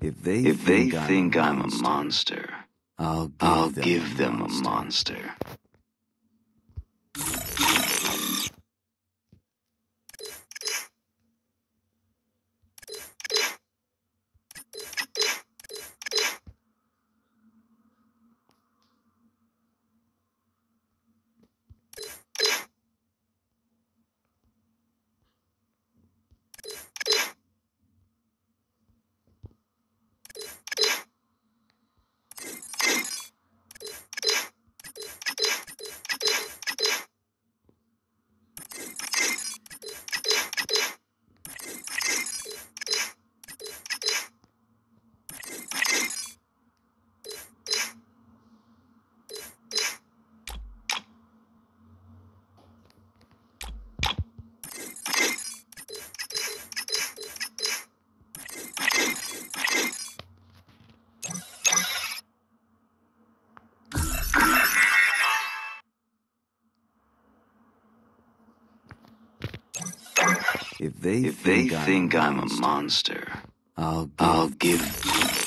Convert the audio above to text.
If they, If they think, I'm, think a I'm a monster, monster, I'll give I'll them, give them a monster. If they, If think, think I'm I'm a monster, I'll give I'll give